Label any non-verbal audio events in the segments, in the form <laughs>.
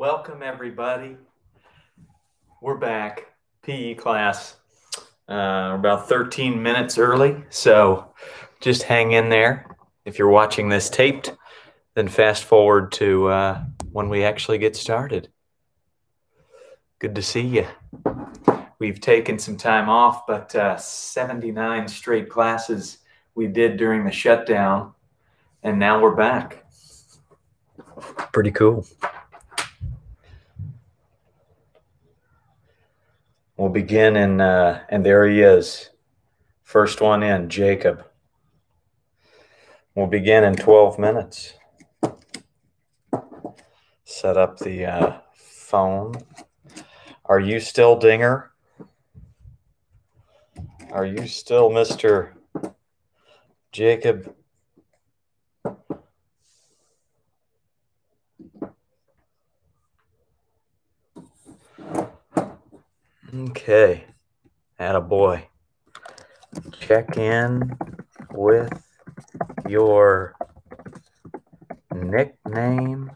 Welcome, everybody. We're back. PE class. Uh, we're about 13 minutes early, so just hang in there. If you're watching this taped, then fast forward to uh, when we actually get started. Good to see you. We've taken some time off, but uh, 79 straight classes we did during the shutdown, and now we're back. Pretty cool. We'll begin in, uh, and there he is. First one in, Jacob. We'll begin in 12 minutes. Set up the uh, phone. Are you still Dinger? Are you still Mr. Jacob? Okay. a boy. Check in with your nickname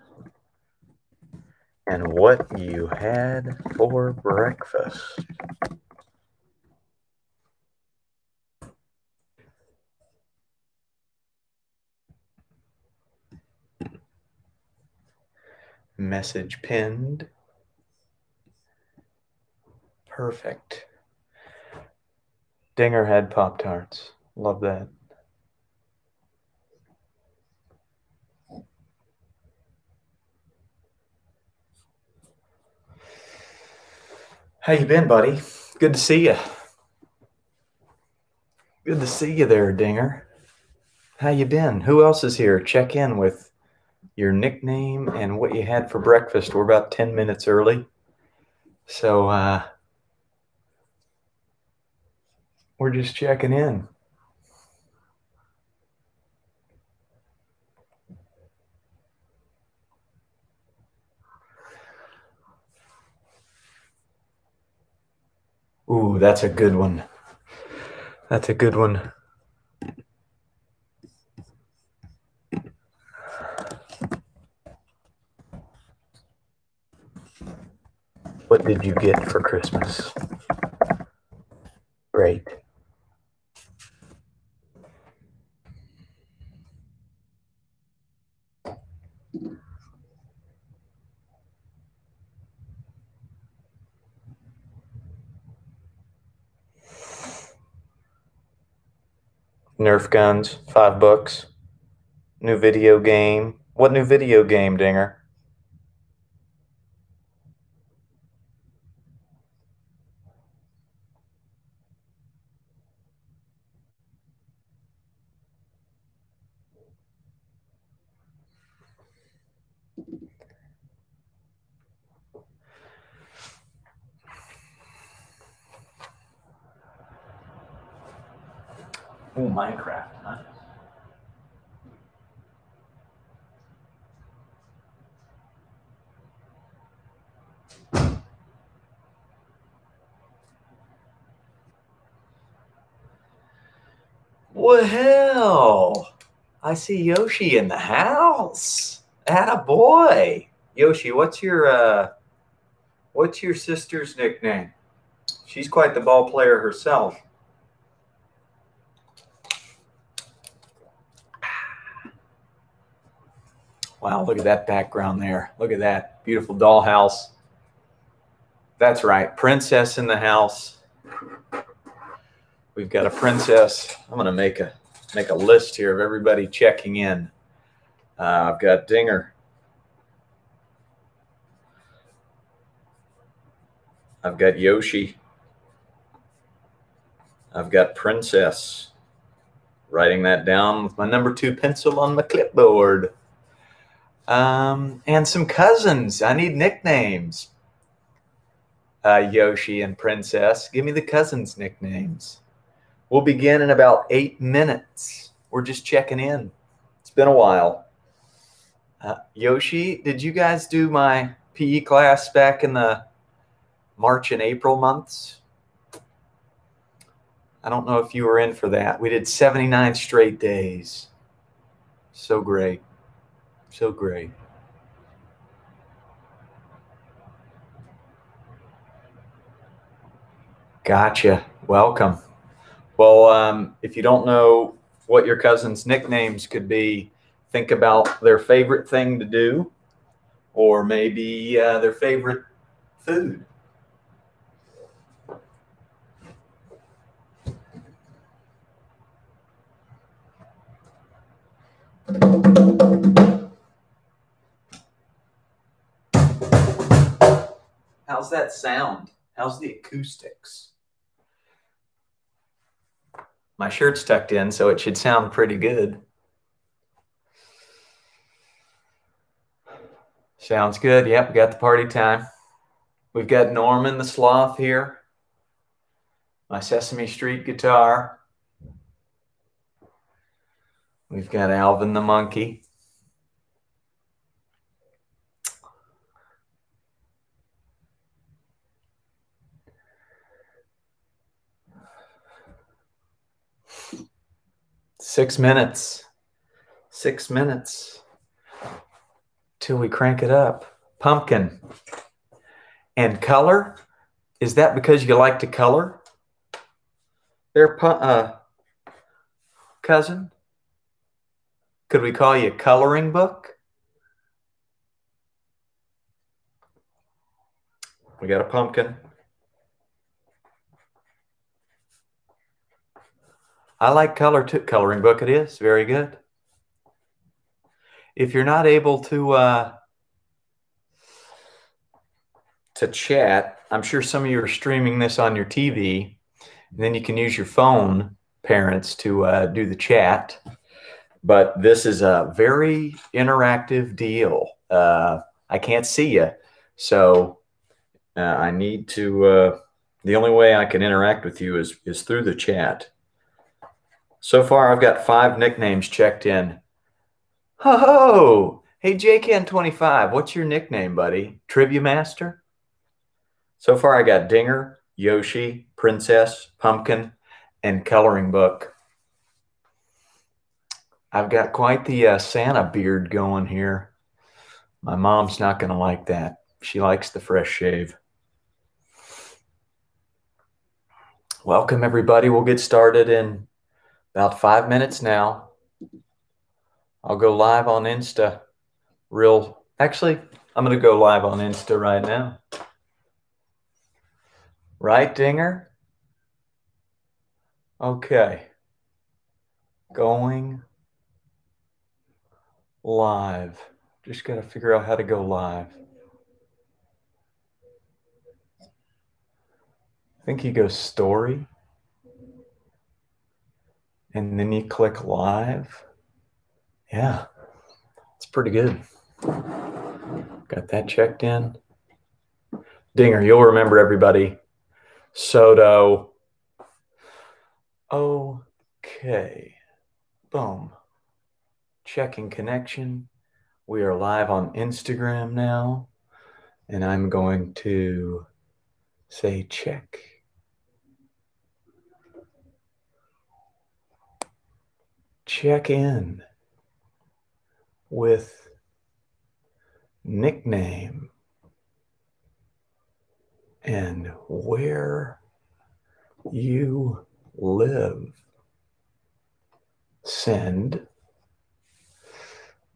and what you had for breakfast. Message pinned. Perfect. Dinger head Pop Tarts. Love that. How you been, buddy? Good to see you. Good to see you there, Dinger. How you been? Who else is here? Check in with your nickname and what you had for breakfast. We're about 10 minutes early. So uh we're just checking in. Ooh, that's a good one. That's a good one. What did you get for Christmas? Great. Nerf guns, five bucks. New video game. What new video game, Dinger? Oh, Minecraft. Nice. Well, I see Yoshi in the house. Atta boy. Yoshi, what's your uh what's your sister's nickname? She's quite the ball player herself. Wow, look at that background there. Look at that beautiful dollhouse. That's right, princess in the house. We've got a princess. I'm going to make a make a list here of everybody checking in. Uh, I've got Dinger. I've got Yoshi. I've got Princess. Writing that down with my number two pencil on my clipboard. Um, and some cousins. I need nicknames. Uh, Yoshi and Princess. Give me the cousins' nicknames. We'll begin in about eight minutes. We're just checking in. It's been a while. Uh, Yoshi, did you guys do my PE class back in the March and April months? I don't know if you were in for that. We did 79 straight days. So great. So great. Gotcha. Welcome. Well, um, if you don't know what your cousin's nicknames could be, think about their favorite thing to do or maybe uh, their favorite food. How's that sound? How's the acoustics? My shirt's tucked in, so it should sound pretty good. Sounds good. Yep, we got the party time. We've got Norman the Sloth here, my Sesame Street guitar. We've got Alvin the Monkey. Six minutes. Six minutes till we crank it up. Pumpkin. And color? Is that because you like to color? There, uh, cousin? Could we call you coloring book? We got a pumpkin. I like color too. Coloring book it is. Very good. If you're not able to uh, to chat, I'm sure some of you are streaming this on your TV. And then you can use your phone, parents, to uh, do the chat. But this is a very interactive deal. Uh, I can't see you. So uh, I need to, uh, the only way I can interact with you is, is through the chat. So far, I've got five nicknames checked in. Ho ho! Hey, JCan25, what's your nickname, buddy? Trivia Master? So far, I got Dinger, Yoshi, Princess, Pumpkin, and Coloring Book. I've got quite the uh, Santa beard going here. My mom's not going to like that. She likes the fresh shave. Welcome, everybody. We'll get started in about five minutes now. I'll go live on Insta real. Actually, I'm going to go live on Insta right now. Right, Dinger? Okay. Going live. Just got to figure out how to go live. I think you go story and then you click live. Yeah, it's pretty good. Got that checked in. Dinger, you'll remember everybody. Soto. Okay. Boom. Checking connection. We are live on Instagram now. And I'm going to say check. Check in with nickname and where you live. Send.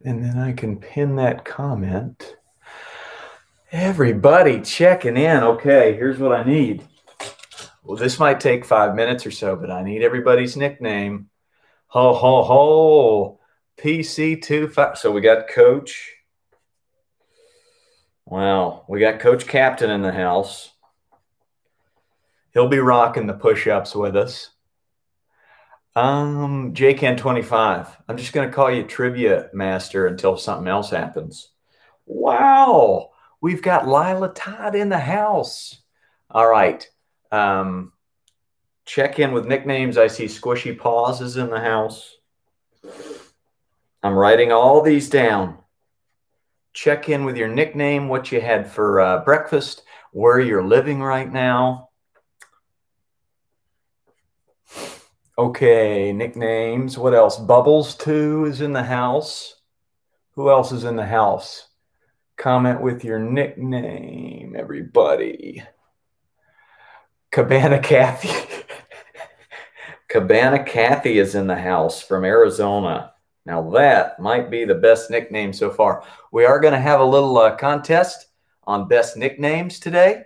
And then I can pin that comment. Everybody checking in. Okay, here's what I need. Well, this might take five minutes or so, but I need everybody's nickname Ho, ho, ho. PC2. five. So we got Coach. Well, we got Coach Captain in the house. He'll be rocking the push ups with us. Um, JCan25. I'm just going to call you Trivia Master until something else happens. Wow. We've got Lila Todd in the house. All right. Um, Check in with nicknames. I see Squishy Paws is in the house. I'm writing all these down. Check in with your nickname, what you had for uh, breakfast, where you're living right now. Okay, nicknames. What else? Bubbles 2 is in the house. Who else is in the house? Comment with your nickname, everybody. Cabana Kathy. Cabana Kathy is in the house from Arizona. Now, that might be the best nickname so far. We are going to have a little uh, contest on best nicknames today.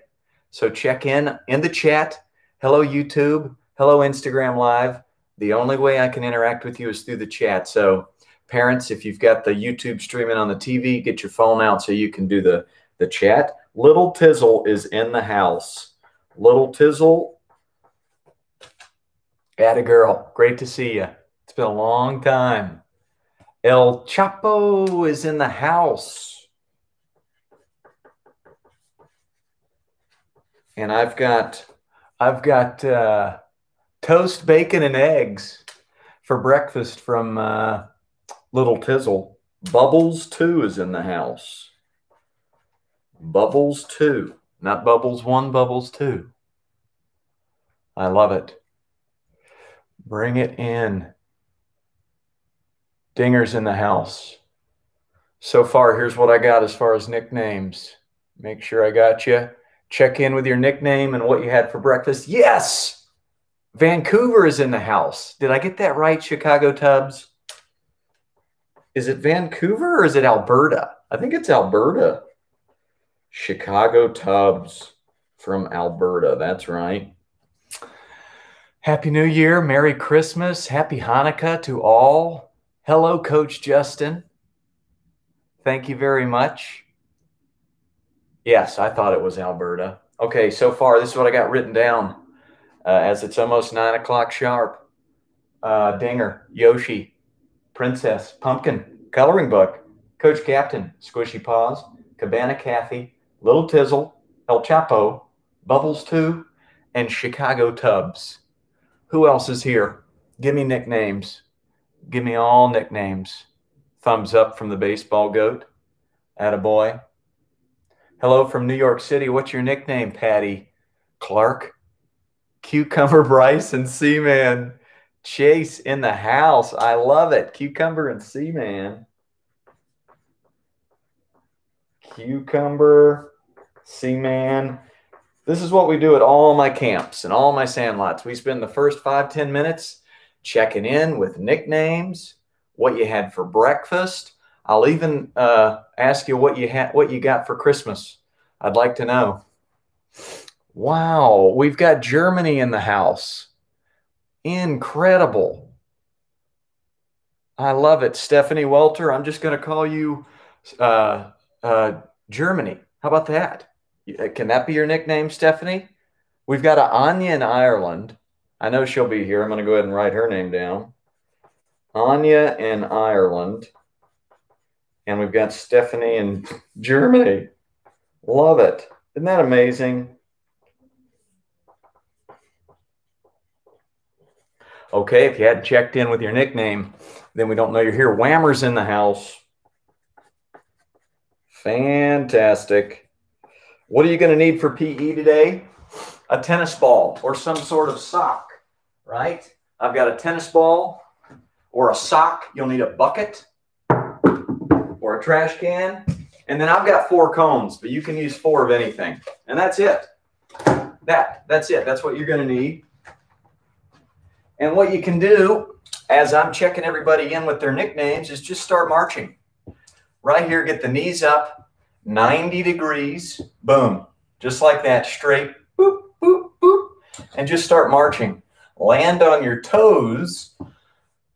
So check in in the chat. Hello, YouTube. Hello, Instagram Live. The only way I can interact with you is through the chat. So, parents, if you've got the YouTube streaming on the TV, get your phone out so you can do the, the chat. Little Tizzle is in the house. Little Tizzle, at a girl. Great to see you. It's been a long time. El Chapo is in the house. And I've got I've got uh, toast, bacon, and eggs for breakfast from uh, Little Tizzle. Bubbles 2 is in the house. Bubbles 2. Not Bubbles 1, Bubbles 2. I love it. Bring it in. Dinger's in the house. So far, here's what I got as far as nicknames. Make sure I got you. Check in with your nickname and what you had for breakfast. Yes! Vancouver is in the house. Did I get that right, Chicago Tubs? Is it Vancouver or is it Alberta? I think it's Alberta. Chicago Tubs from Alberta. That's right. Happy New Year. Merry Christmas. Happy Hanukkah to all. Hello, Coach Justin. Thank you very much. Yes, I thought it was Alberta. Okay, so far, this is what I got written down uh, as it's almost nine o'clock sharp. Uh, Dinger, Yoshi, Princess, Pumpkin, Coloring Book, Coach Captain, Squishy Paws, Cabana Kathy, Little Tizzle, El Chapo, Bubbles 2, and Chicago Tubs. Who else is here? Give me nicknames. Give me all nicknames. Thumbs up from the baseball goat. Attaboy. Hello from New York City. What's your nickname, Patty? Clark. Cucumber <laughs> Bryce and Seaman. Chase in the house. I love it. Cucumber and Seaman. Cucumber, Seaman. This is what we do at all my camps and all my sandlots. We spend the first five ten minutes checking in with nicknames, what you had for breakfast. I'll even uh, ask you what you had, what you got for Christmas. I'd like to know. Wow, we've got Germany in the house. Incredible. I love it. Stephanie Welter, I'm just going to call you uh, uh, Germany. How about that? Uh, can that be your nickname, Stephanie? We've got a Anya in Ireland. I know she'll be here. I'm going to go ahead and write her name down. Anya in Ireland. And we've got Stephanie in Germany. Love it. Isn't that amazing? Okay, if you hadn't checked in with your nickname, then we don't know you're here. Whammer's in the house. Fantastic. What are you going to need for PE today? A tennis ball or some sort of sock, right? I've got a tennis ball or a sock. You'll need a bucket or a trash can. And then I've got four cones, but you can use four of anything. And that's it. That, that's it. That's what you're going to need. And what you can do as I'm checking everybody in with their nicknames is just start marching. Right here, get the knees up, 90 degrees, boom, just like that, straight, boop, boop, boop, and just start marching. Land on your toes.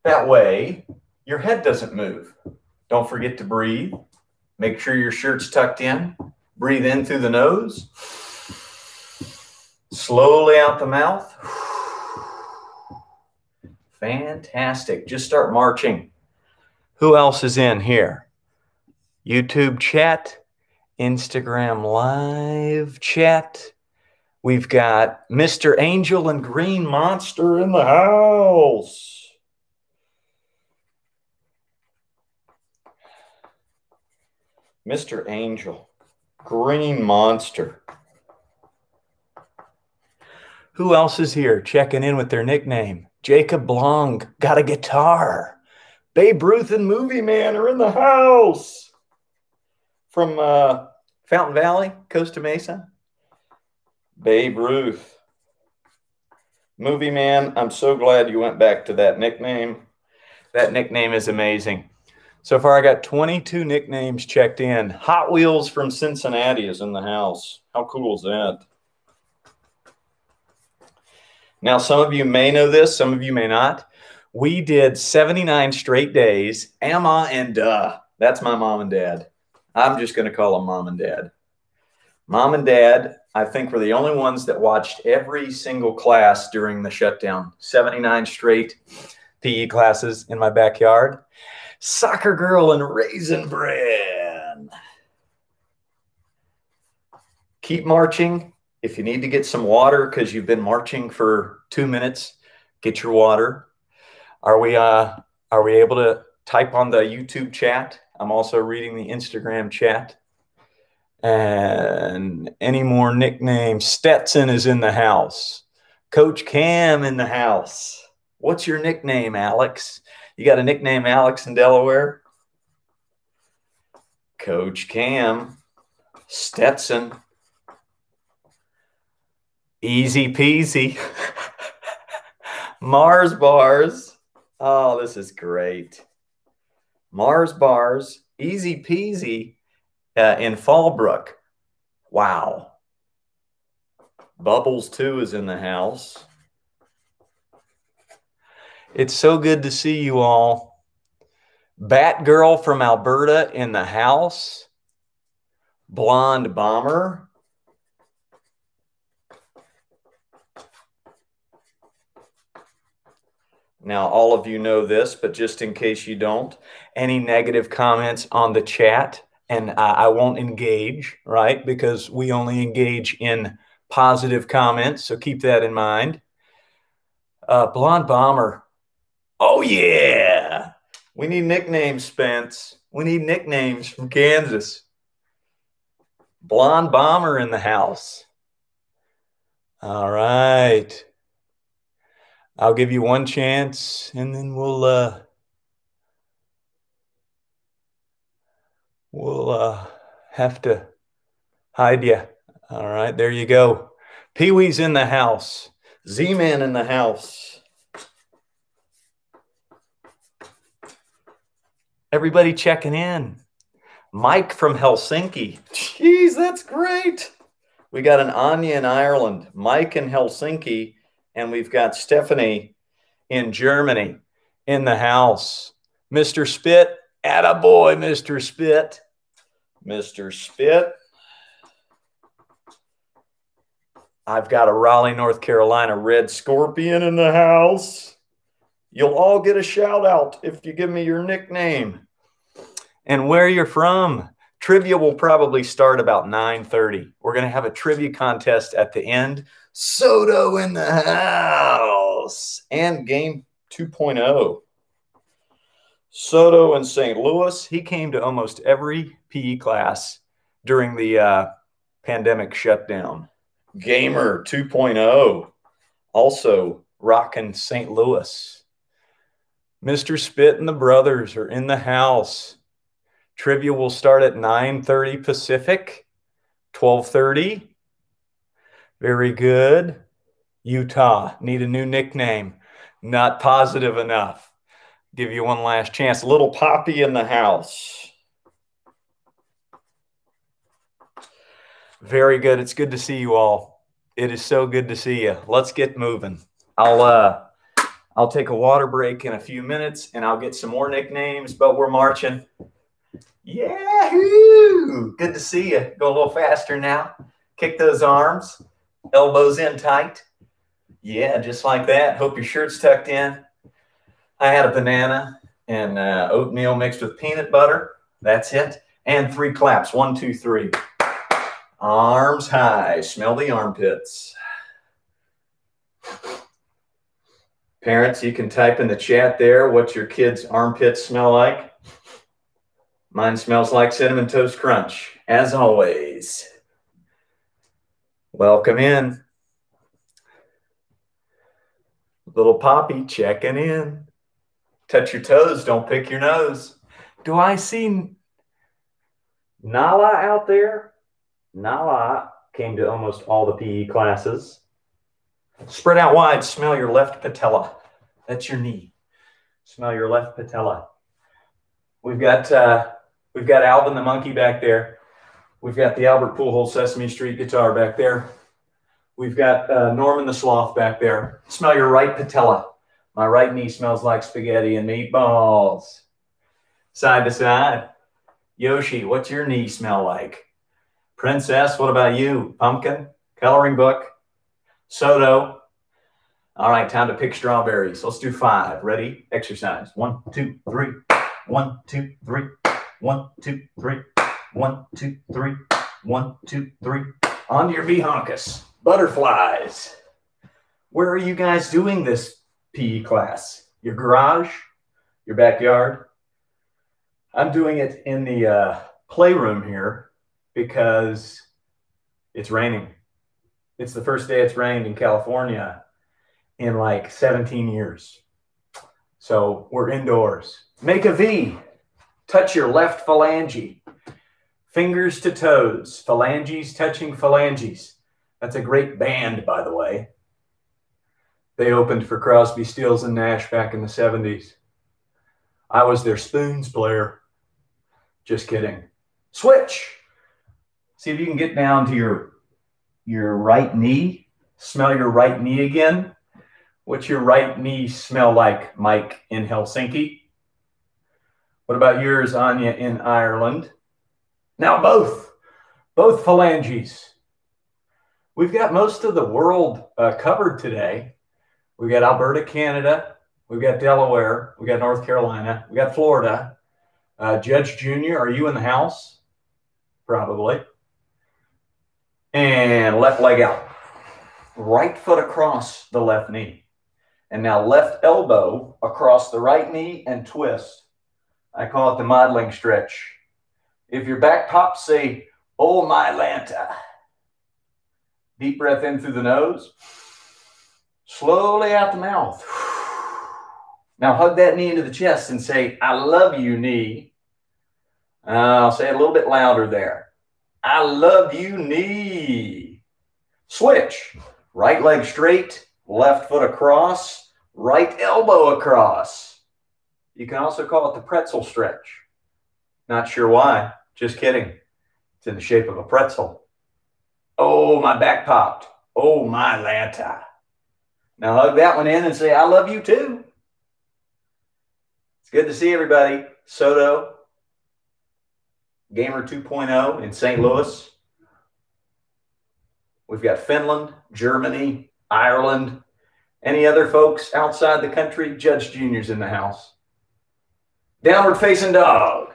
That way, your head doesn't move. Don't forget to breathe. Make sure your shirt's tucked in. Breathe in through the nose. Slowly out the mouth. Fantastic. Just start marching. Who else is in here? YouTube chat, Instagram live chat. We've got Mr. Angel and Green Monster in the house. Mr. Angel, Green Monster. Who else is here checking in with their nickname? Jacob Blong got a guitar. Babe Ruth and Movie Man are in the house from uh, Fountain Valley, Costa Mesa. Babe Ruth. Movie man, I'm so glad you went back to that nickname. That nickname is amazing. So far, I got 22 nicknames checked in. Hot Wheels from Cincinnati is in the house. How cool is that? Now, some of you may know this, some of you may not. We did 79 straight days. Amma and Duh. That's my mom and dad. I'm just going to call them mom and dad. Mom and dad, I think, were the only ones that watched every single class during the shutdown 79 straight PE classes in my backyard. Soccer Girl and Raisin Bran. Keep marching. If you need to get some water because you've been marching for two minutes, get your water. Are we uh are we able to type on the YouTube chat? I'm also reading the Instagram chat. And any more nicknames? Stetson is in the house. Coach Cam in the house. What's your nickname, Alex? You got a nickname, Alex, in Delaware? Coach Cam. Stetson. Easy peasy. <laughs> Mars bars. Oh, this is great. Mars bars. Easy peasy uh, in Fallbrook. Wow. Bubbles 2 is in the house. It's so good to see you all. Batgirl from Alberta in the house. Blonde Bomber. Now, all of you know this, but just in case you don't, any negative comments on the chat, and I, I won't engage, right? Because we only engage in positive comments. So keep that in mind. Uh, Blonde Bomber. Oh, yeah. We need nicknames, Spence. We need nicknames from Kansas. Blonde Bomber in the house. All right. I'll give you one chance and then we'll uh we'll uh, have to hide you. All right, there you go. Pee Wee's in the house. Z Man in the house. Everybody checking in. Mike from Helsinki. Jeez, that's great. We got an Anya in Ireland, Mike in Helsinki, and we've got Stephanie in Germany in the house. Mr. Spit, attaboy, Mr. Spit. Mr. Spit. I've got a Raleigh, North Carolina Red Scorpion in the house. You'll all get a shout out if you give me your nickname and where you're from. Trivia will probably start about 9:30. We're going to have a trivia contest at the end. Soto in the house and Gamer 2.0. Soto in St. Louis, he came to almost every PE class during the uh, pandemic shutdown. Gamer 2.0, also rocking St. Louis. Mr. Spit and the brothers are in the house. Trivia will start at 9:30 Pacific, 12:30. Very good. Utah need a new nickname. Not positive enough. Give you one last chance. Little Poppy in the house. Very good. It's good to see you all. It is so good to see you. Let's get moving. I'll uh I'll take a water break in a few minutes and I'll get some more nicknames, but we're marching. Yahoo! Good to see you. Go a little faster now. Kick those arms, elbows in tight. Yeah, just like that. Hope your shirt's tucked in. I had a banana and uh, oatmeal mixed with peanut butter. That's it. And three claps. One, two, three. Arms high. Smell the armpits. Parents, you can type in the chat there what your kids' armpits smell like. Mine smells like Cinnamon Toast Crunch, as always. Welcome in. Little Poppy checking in. Touch your toes, don't pick your nose. Do I see Nala out there? Nala came to almost all the PE classes. Spread out wide. Smell your left patella. That's your knee. Smell your left patella. We've got uh, we've got Alvin the monkey back there. We've got the Albert Pujols Sesame Street guitar back there. We've got uh, Norman the sloth back there. Smell your right patella. My right knee smells like spaghetti and meatballs. Side to side. Yoshi, what's your knee smell like? Princess, what about you? Pumpkin, coloring book, Soto. All right, time to pick strawberries. Let's do five. Ready? Exercise. One, two, three. One, two, three. One, two, three. One, two, three. One, two, three. On to your B-honkus. Butterflies. Where are you guys doing this PE class? Your garage? Your backyard? I'm doing it in the uh, playroom here because it's raining. It's the first day it's rained in California in like 17 years. So we're indoors. Make a V. Touch your left phalange. Fingers to toes. Phalanges touching phalanges. That's a great band, by the way. They opened for Crosby, Stills, and Nash back in the 70s. I was their spoons player. Just kidding. Switch. See if you can get down to your your right knee. Smell your right knee again. What's your right knee smell like, Mike, in Helsinki? What about yours, Anya, in Ireland? Now both, both phalanges. We've got most of the world uh, covered today. We've got Alberta, Canada. We've got Delaware. We've got North Carolina. We've got Florida. Uh, Judge Jr., are you in the house? Probably and left leg out. Right foot across the left knee. And now left elbow across the right knee and twist. I call it the modeling stretch. If your back pops, say, Oh my Lanta. Deep breath in through the nose. Slowly out the mouth. Now hug that knee into the chest and say, I love you, knee. I'll say it a little bit louder there. I love you knee. Switch. Right leg straight, left foot across, right elbow across. You can also call it the pretzel stretch. Not sure why. Just kidding. It's in the shape of a pretzel. Oh, my back popped. Oh, my Lanta. Now hug that one in and say, I love you too. It's good to see everybody. Soto, Gamer 2.0 in St. Louis. We've got Finland, Germany, Ireland. Any other folks outside the country? Judge Junior's in the house. Downward facing dog.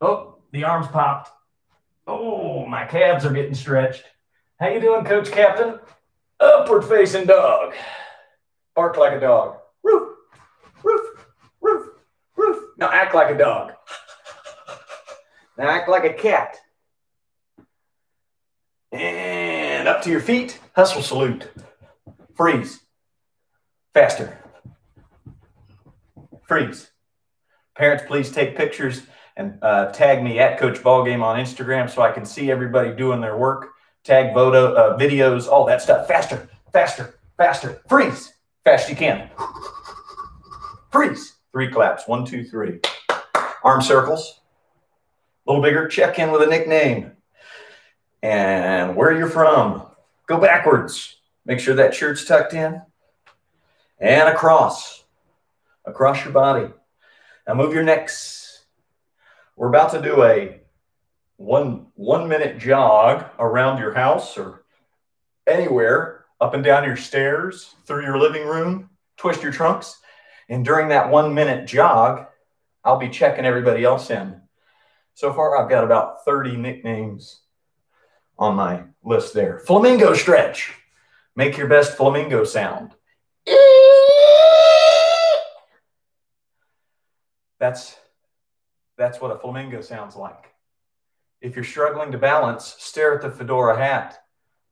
Oh, the arms popped. Oh, my calves are getting stretched. How you doing, Coach Captain? Upward facing dog. Bark like a dog. Roof, roof. roof, roof. Now act like a dog. Now act like a cat. And up to your feet. Hustle salute. Freeze. Faster. Freeze. Parents, please take pictures and uh, tag me at Coach Ballgame on Instagram so I can see everybody doing their work. Tag photo, uh, videos, all that stuff. Faster, faster, faster. Freeze. Fast you can. Freeze. Three claps. One, two, three. Arm circles. A little bigger. Check in with a nickname. And where you're from. Go backwards. Make sure that shirt's tucked in. And across. Across your body. Now move your necks. We're about to do a one one minute jog around your house or anywhere up and down your stairs through your living room twist your trunks and during that one minute jog, I'll be checking everybody else in. So far, I've got about 30 nicknames on my list there. Flamingo stretch. Make your best flamingo sound. That's, that's what a flamingo sounds like. If you're struggling to balance, stare at the fedora hat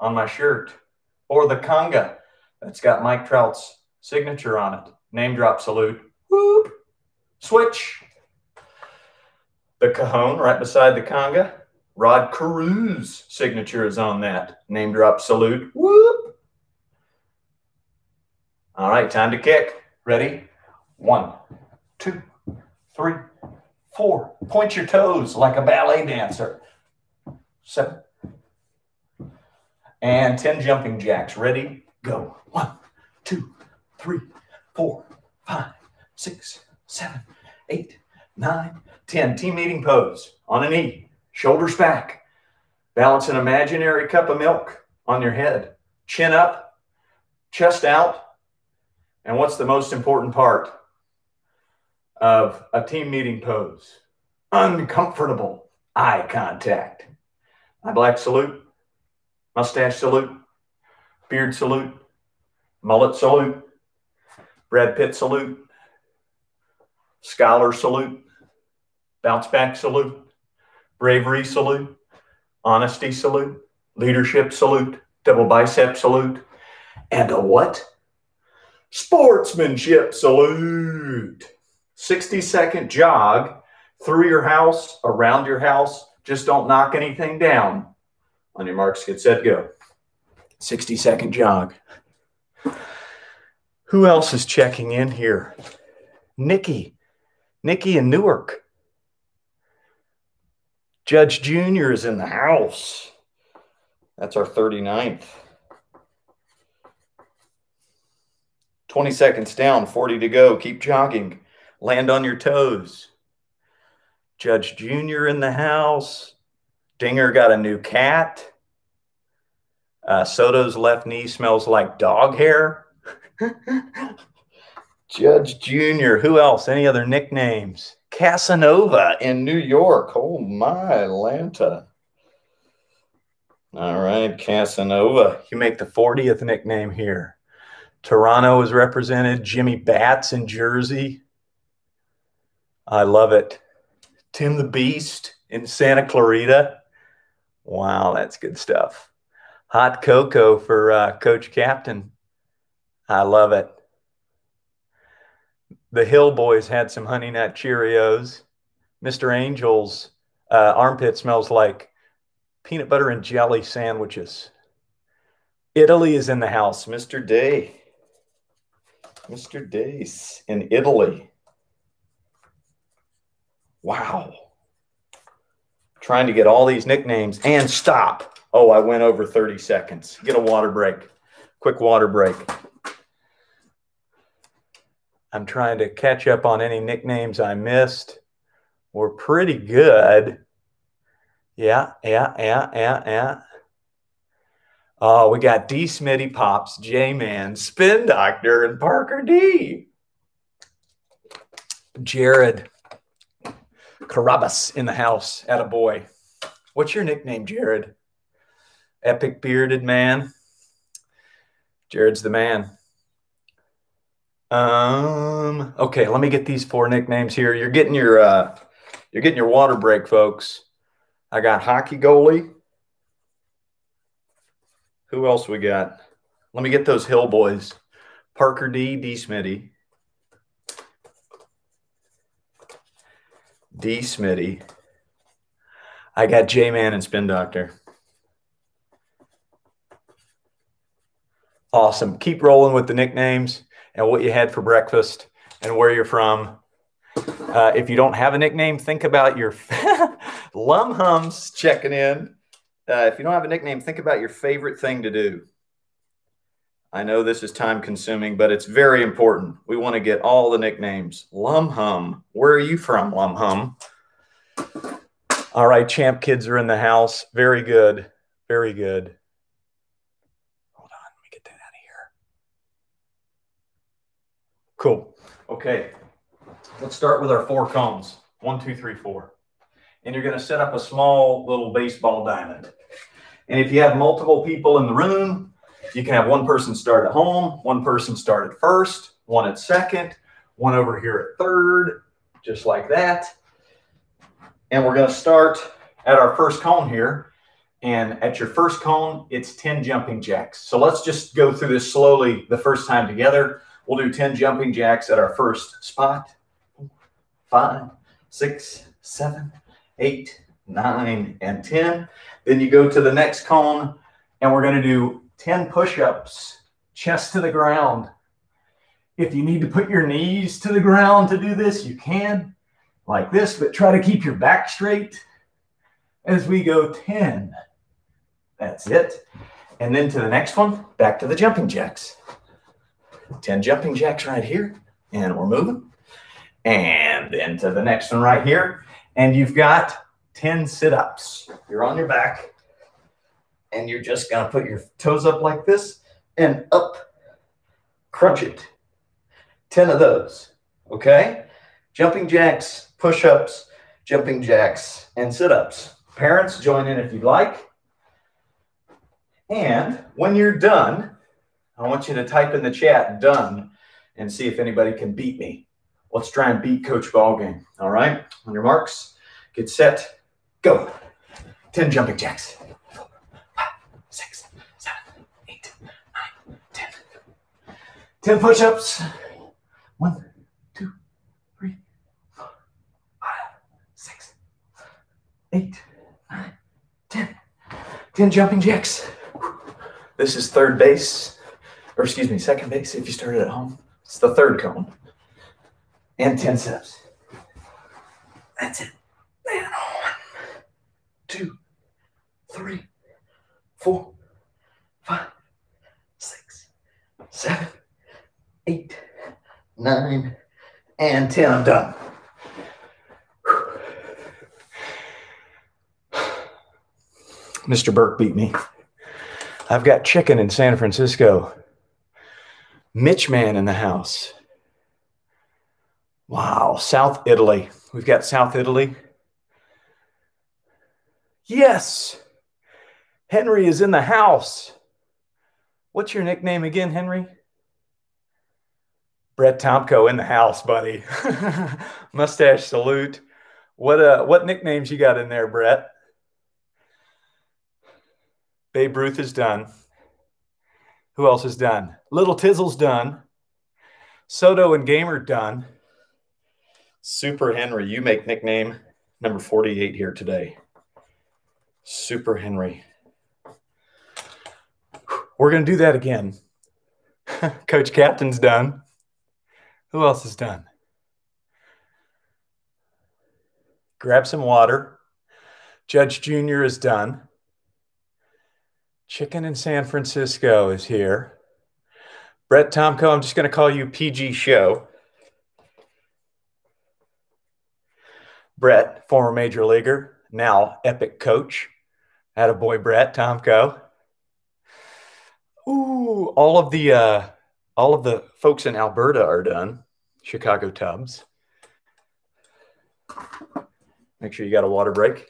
on my shirt or the conga that's got Mike Trout's signature on it. Name drop salute. Whoop. Switch. The cajon right beside the conga. Rod Carew's signature is on that. Name drop salute. Whoop. All right, time to kick. Ready? One, two, three, four. Point your toes like a ballet dancer. Seven. And 10 jumping jacks. Ready? Go. One, two, three, four, five, six, seven, eight, nine, ten. Team meeting pose on a knee shoulders back. Balance an imaginary cup of milk on your head. Chin up, chest out. And what's the most important part of a team meeting pose? Uncomfortable eye contact. Eye black salute, mustache salute, beard salute, mullet salute, Brad Pitt salute, scholar salute, bounce back salute bravery salute, honesty salute, leadership salute, double bicep salute, and a what? Sportsmanship salute. 60 second jog through your house, around your house. Just don't knock anything down. On your marks, get set, go. 60 second jog. Who else is checking in here? Nikki. Nikki in Newark. Judge Jr. is in the house. That's our 39th. 20 seconds down, 40 to go. Keep jogging. Land on your toes. Judge Jr. in the house. Dinger got a new cat. Uh, Soto's left knee smells like dog hair. <laughs> Judge Jr. Who else? Any other nicknames? Casanova in New York. Oh my Atlanta. All right, Casanova. You make the 40th nickname here. Toronto is represented. Jimmy Bats in Jersey. I love it. Tim the Beast in Santa Clarita. Wow, that's good stuff. Hot cocoa for uh, Coach Captain. I love it the Hill Boys had some Honey Nut Cheerios. Mr. Angel's uh, armpit smells like peanut butter and jelly sandwiches. Italy is in the house. Mr. Day. Mr. Dace in Italy. Wow. Trying to get all these nicknames and stop. Oh, I went over 30 seconds. Get a water break. Quick water break. I'm trying to catch up on any nicknames I missed. We're pretty good. Yeah, yeah, yeah, yeah, yeah. Oh, we got D. Smitty Pops, J Man, Spin Doctor, and Parker D. Jared Carabas in the house at a boy. What's your nickname, Jared? Epic bearded man. Jared's the man. Um. Okay, let me get these four nicknames here. You're getting your uh, you're getting your water break, folks. I got hockey goalie. Who else we got? Let me get those Hill boys. Parker D. D. Smitty. D. Smitty. I got J Man and Spin Doctor. Awesome. Keep rolling with the nicknames and what you had for breakfast and where you're from. Uh, if you don't have a nickname, think about your <laughs> lum hums checking in. Uh, if you don't have a nickname, think about your favorite thing to do. I know this is time consuming, but it's very important. We want to get all the nicknames. Lum hum. Where are you from, lum hum? All right, champ kids are in the house. Very good. Very good. Hold on, let me get that out of here. Cool. Okay. Let's start with our four cones. One, two, three, four. And you're going to set up a small little baseball diamond. And if you have multiple people in the room, you can have one person start at home, one person start at first, one at second, one over here at third, just like that. And we're going to start at our first cone here. And at your first cone, it's 10 jumping jacks. So let's just go through this slowly the first time together. We'll do 10 jumping jacks at our first spot. Five, six, seven, eight, nine, and 10. Then you go to the next cone and we're going to do 10 push-ups, chest to the ground. If you need to put your knees to the ground to do this, you can like this, but try to keep your back straight as we go 10. That's it. And then to the next one, back to the jumping jacks. 10 jumping jacks right here. And we're moving. And then to the next one right here. And you've got 10 sit ups. You're on your back. And you're just going to put your toes up like this and up. Crunch it. 10 of those. Okay? Jumping jacks, push ups, jumping jacks, and sit ups. Parents, join in if you'd like. And when you're done, I want you to type in the chat done and see if anybody can beat me. Let's try and beat Coach Ballgame. All right? On your marks, get set, go. 10 jumping jacks. Four, five, six, seven, eight, nine, 10. 10 push ups. One, two, three, four, five, six, eight, nine, 10. 10 jumping jacks. This is third base, or excuse me, second base if you started at home. It's the third cone. And 10 steps. That's it. One, two, three, four, five, six, seven, eight, nine, and 10. I'm done. Mr. Burke beat me. I've got chicken in San Francisco. Mitch Man in the house. Wow, South Italy. We've got South Italy. Yes, Henry is in the house. What's your nickname again, Henry? Brett Tomko in the house, buddy. <laughs> Mustache salute. What uh what nicknames you got in there, Brett? Babe Ruth is done. Who else is done? Little Tizzle's done. Soto and Gamer done. Super Henry, you make nickname number 48 here today. Super Henry. We're going to do that again. <laughs> Coach Captain's done. Who else is done? Grab some water. Judge Jr. is done. Chicken in San Francisco is here. Brett Tomko, I'm just going to call you PG Show. Brett, former major leaguer, now epic coach. Had a boy, Brett Tomko. Ooh, all of the uh, all of the folks in Alberta are done. Chicago Tubs. Make sure you got a water break.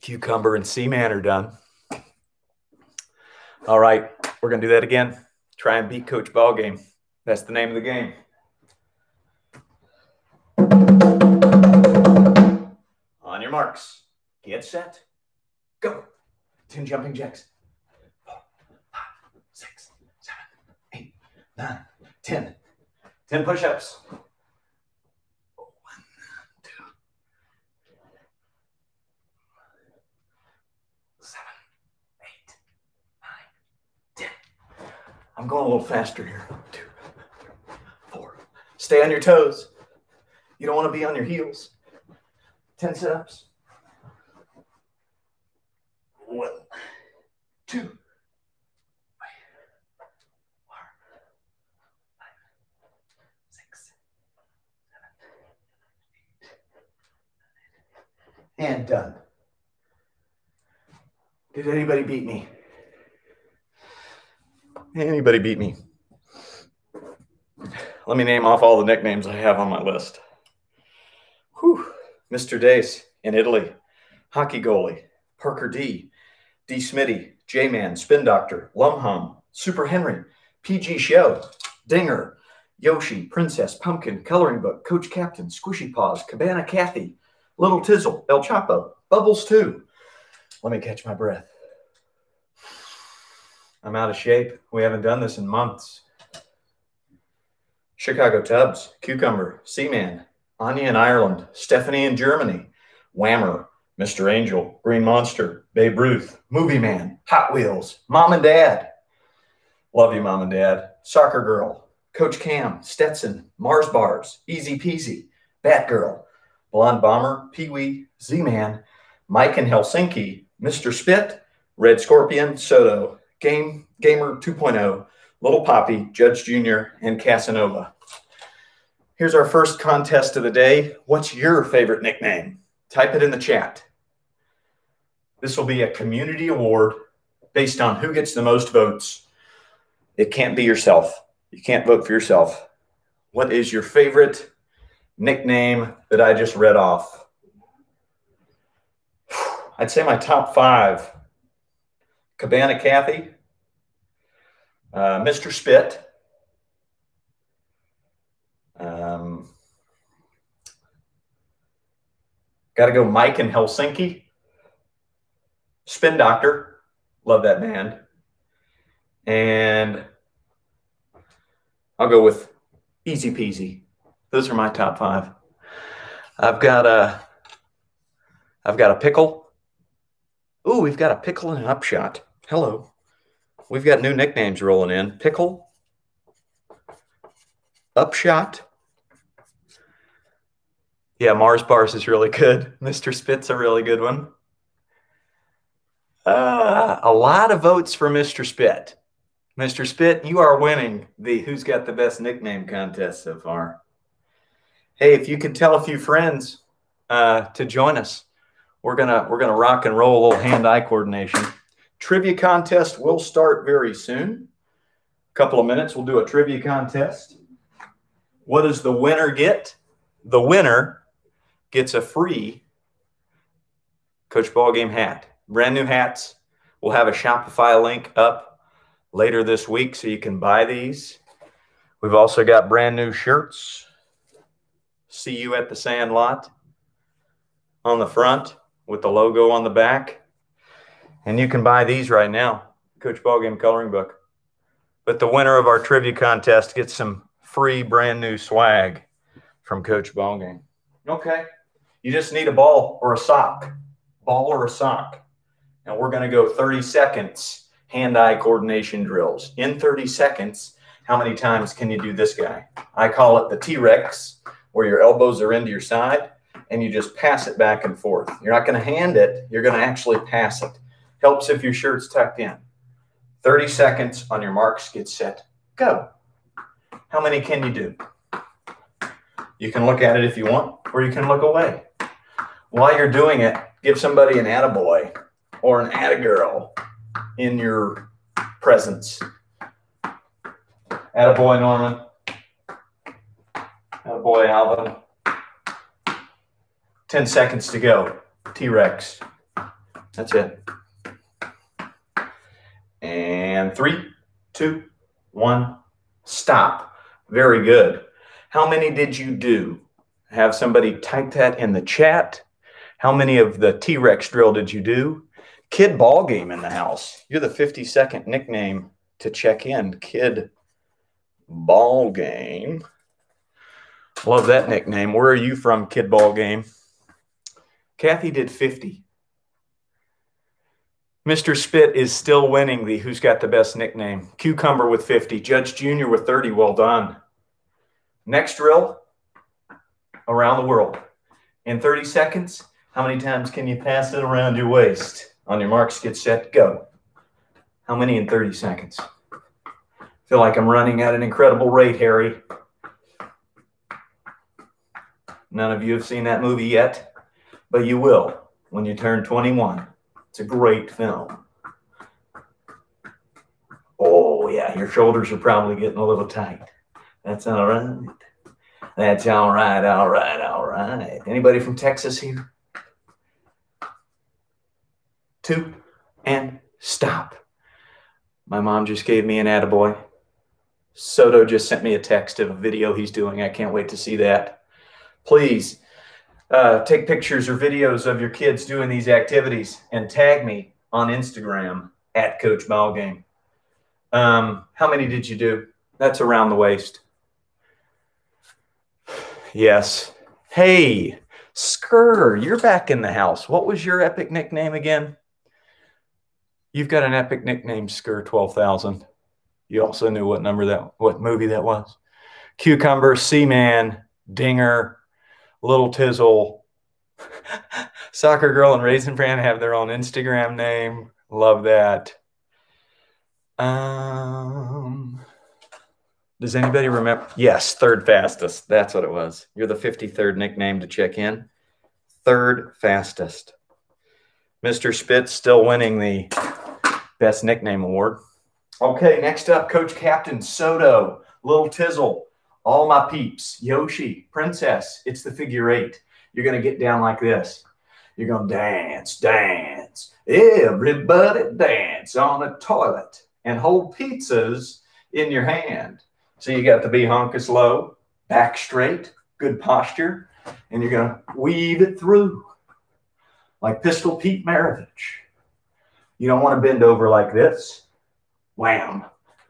Cucumber and Seaman are done. All right, we're going to do that again. Try and beat Coach Ballgame. That's the name of the game. On your marks, get set, go. 10 jumping jacks. Four, five, six, seven, eight, nine, 10. 10 push ups. I'm going a little faster here. Two, four. Stay on your toes. You don't want to be on your heels. 10 sit ups. One, two, and done. Did anybody beat me? Anybody beat me? Let me name off all the nicknames I have on my list. Whew. Mr. Dace in Italy, hockey goalie, Parker D, D. Smitty, J Man, Spin Doctor, Lumhum, Super Henry, PG Show, Dinger, Yoshi, Princess, Pumpkin, Coloring Book, Coach Captain, Squishy Paws, Cabana Kathy, Little Tizzle, El Chapo, Bubbles 2. Let me catch my breath. I'm out of shape. We haven't done this in months. Chicago Tubs, Cucumber, Seaman, Anya in Ireland, Stephanie in Germany, Whammer, Mr. Angel, Green Monster, Babe Ruth, Movie Man, Hot Wheels, Mom and Dad. Love you, Mom and Dad. Soccer Girl, Coach Cam, Stetson, Mars Bars, Easy Peasy, Batgirl, Blonde Bomber, Pee Wee, Z Man, Mike in Helsinki, Mr. Spit, Red Scorpion, Soto, Game Gamer 2.0, Little Poppy, Judge Jr., and Casanova. Here's our first contest of the day. What's your favorite nickname? Type it in the chat. This will be a community award based on who gets the most votes. It can't be yourself. You can't vote for yourself. What is your favorite nickname that I just read off? <sighs> I'd say my top five Cabana Kathy, uh, Mr. Spit, um, got to go Mike in Helsinki, Spin Doctor, love that band, and I'll go with Easy Peasy. Those are my top five. I've got a, I've got a pickle. Ooh, we've got a pickle and an upshot. Hello. We've got new nicknames rolling in. Pickle, Upshot. Yeah, Mars Bars is really good. <laughs> Mr. Spit's a really good one. Uh, a lot of votes for Mr. Spit. Mr. Spit, you are winning the Who's Got the Best Nickname contest so far. Hey, if you could tell a few friends uh, to join us, we're gonna we're gonna rock and roll a little hand-eye coordination. Trivia contest will start very soon. A couple of minutes, we'll do a trivia contest. What does the winner get? The winner gets a free Coach Ballgame hat. Brand new hats. We'll have a Shopify link up later this week so you can buy these. We've also got brand new shirts. See you at the Sandlot on the front with the logo on the back. And you can buy these right now, Coach Ballgame coloring book. But the winner of our trivia contest gets some free brand new swag from Coach Ballgame. Okay. You just need a ball or a sock. Ball or a sock. And we're going to go 30 seconds hand eye coordination drills. In 30 seconds, how many times can you do this guy? I call it the T Rex, where your elbows are into your side and you just pass it back and forth. You're not going to hand it, you're going to actually pass it. Helps if your shirt's tucked in. 30 seconds on your marks, get set, go. How many can you do? You can look at it if you want, or you can look away. While you're doing it, give somebody an attaboy or an attagirl in your presence. Attaboy, Norman. Oh, Attaboy, Alvin. 10 seconds to go. T Rex. That's it. And three, two, one, stop. Very good. How many did you do? Have somebody type that in the chat. How many of the T Rex drill did you do? Kid Ball Game in the house. You're the 52nd nickname to check in. Kid Ball Game. Love that nickname. Where are you from, Kid Ball Game? Kathy did 50. Mr. Spit is still winning the Who's Got the Best Nickname. Cucumber with 50. Judge Jr. with 30. Well done. Next drill around the world. In 30 seconds, how many times can you pass it around your waist? On your marks, get set, go. How many in 30 seconds? Feel like I'm running at an incredible rate, Harry. None of you have seen that movie yet, but you will when you turn 21. It's a great film. Oh, yeah, your shoulders are probably getting a little tight. That's all right. That's all right, all right, all right. Anybody from Texas here? Two and stop. My mom just gave me an attaboy. Soto just sent me a text of a video he's doing. I can't wait to see that. Please uh, take pictures or videos of your kids doing these activities and tag me on Instagram at Coach Ballgame. Um, how many did you do? That's around the waist. Yes. Hey, Skur, you're back in the house. What was your epic nickname again? You've got an epic nickname, Skur 12,000. You also knew what number that, what movie that was. Cucumber, Seaman, Dinger, Little Tizzle, <laughs> Soccer Girl, and Raisin Bran have their own Instagram name. Love that. Um, does anybody remember? Yes, third fastest. That's what it was. You're the 53rd nickname to check in. Third fastest. Mr. Spitz still winning the best nickname award. Okay, next up, Coach Captain Soto, Little Tizzle, all my peeps, Yoshi, Princess. It's the figure eight. You're going to get down like this. You're going to dance, dance. Everybody dance on a toilet and hold pizzas in your hand. So you got to be honkus low, back straight, good posture, and you're going to weave it through like Pistol Pete Maravich. You don't want to bend over like this. Wham,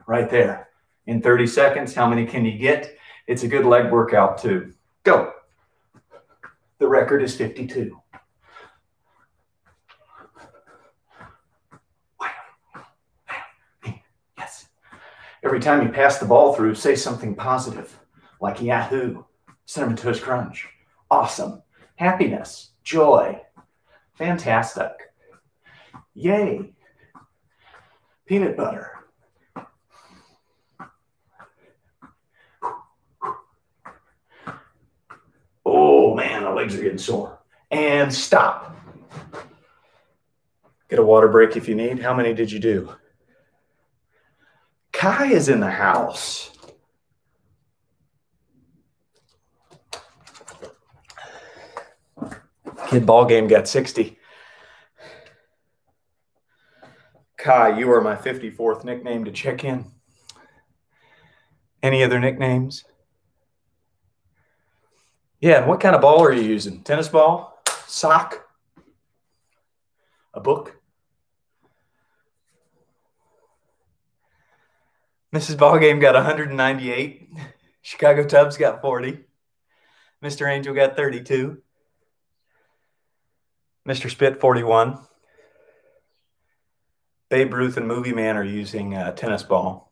right there. In 30 seconds, how many can you get? It's a good leg workout too. Go. The record is 52. Yes. Every time you pass the ball through, say something positive, like Yahoo, Cinnamon Toast Crunch, awesome, happiness, joy, fantastic, yay, peanut butter. Oh man, the legs are getting sore. And stop. Get a water break if you need. How many did you do? Kai is in the house. Kid ball game got 60. Kai, you are my 54th nickname to check in. Any other nicknames? Yeah, what kind of ball are you using? Tennis ball? Sock? A book? Mrs. Ballgame got 198. <laughs> Chicago Tubs got 40. Mr. Angel got 32. Mr. Spit 41. Babe Ruth and Movie Man are using a tennis ball.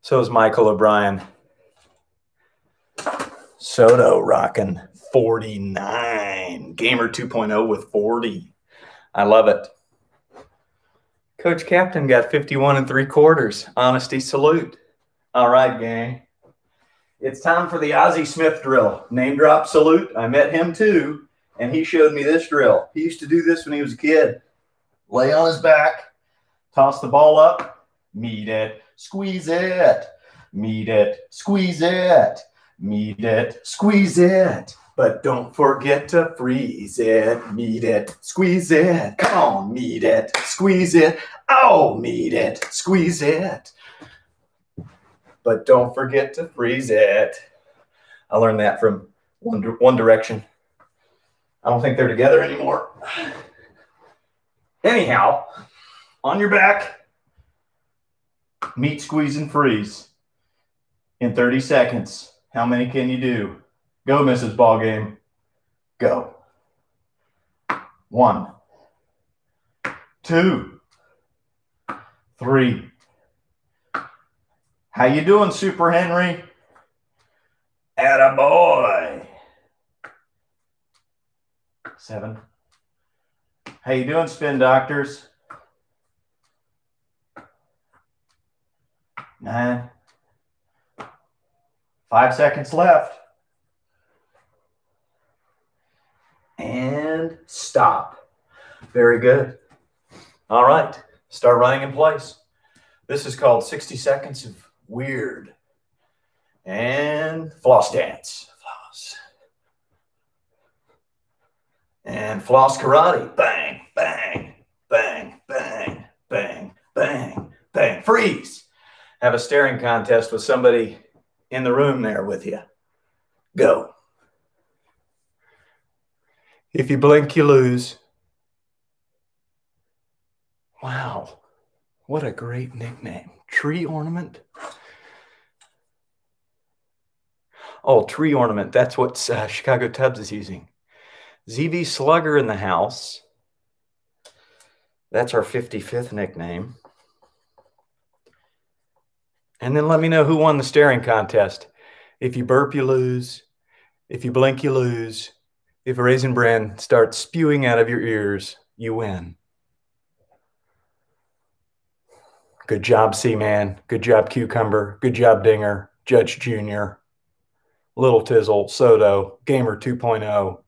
So is Michael O'Brien. Soto rocking 49. Gamer 2.0 with 40. I love it. Coach Captain got 51 and three quarters. Honesty salute. All right, gang. It's time for the Ozzie Smith drill. Name drop salute. I met him too, and he showed me this drill. He used to do this when he was a kid. Lay on his back, toss the ball up, meet it, squeeze it, meet it, squeeze it, meet it, squeeze it. But don't forget to freeze it, meet it, squeeze it. Come on, meet it, squeeze it. Oh, meet it, squeeze it. But don't forget to freeze it. I learned that from One, One Direction. I don't think they're together anymore. Anyhow, on your back, meet, squeeze, and freeze in 30 seconds. How many can you do? Go, Mrs. Ballgame. Go. One, two, three. How you doing, Super Henry? Atta boy. Seven. How you doing, Spin Doctors? Nine. Five seconds left. and stop. Very good. All right, start running in place. This is called 60 seconds of weird. And floss dance. Floss. And floss karate. Bang, bang, bang, bang, bang, bang, bang. Freeze. Have a staring contest with somebody in the room there with you. Go. If you blink, you lose. Wow. What a great nickname. Tree ornament. Oh, tree ornament. That's what uh, Chicago Tubs is using. ZV Slugger in the house. That's our 55th nickname. And then let me know who won the staring contest. If you burp, you lose. If you blink, you lose. If a raisin bran starts spewing out of your ears, you win. Good job, C-Man. Good job, Cucumber. Good job, Dinger. Judge Jr. Little Tizzle, Soto, Gamer 2.0.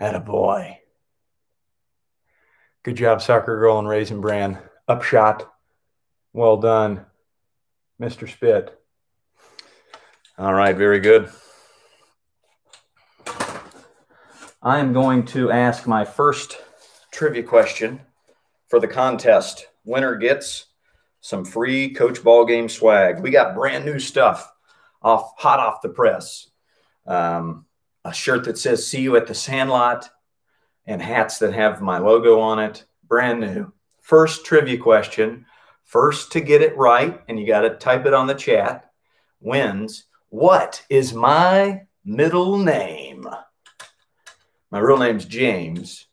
a boy. Good job, Soccer Girl and Raisin Bran. Upshot. Well done. Mr. Spit. All right, very good. I am going to ask my first trivia question for the contest. Winner gets some free Coach Ballgame swag. We got brand new stuff off hot off the press. Um, a shirt that says "See you at the Sandlot," and hats that have my logo on it. Brand new. First trivia question First to get it right, and you got to type it on the chat, wins. What is my middle name? My real name's James.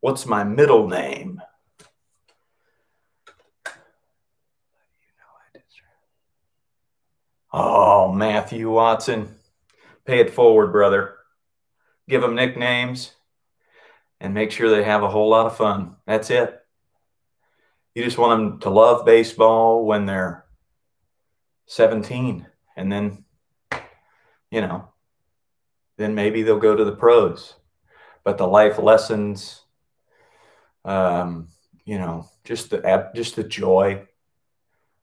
What's my middle name? Oh, Matthew Watson. Pay it forward, brother. Give them nicknames and make sure they have a whole lot of fun. That's it. You just want them to love baseball when they're 17 and then, you know, then maybe they'll go to the pros. But the life lessons, um, you know, just the just the joy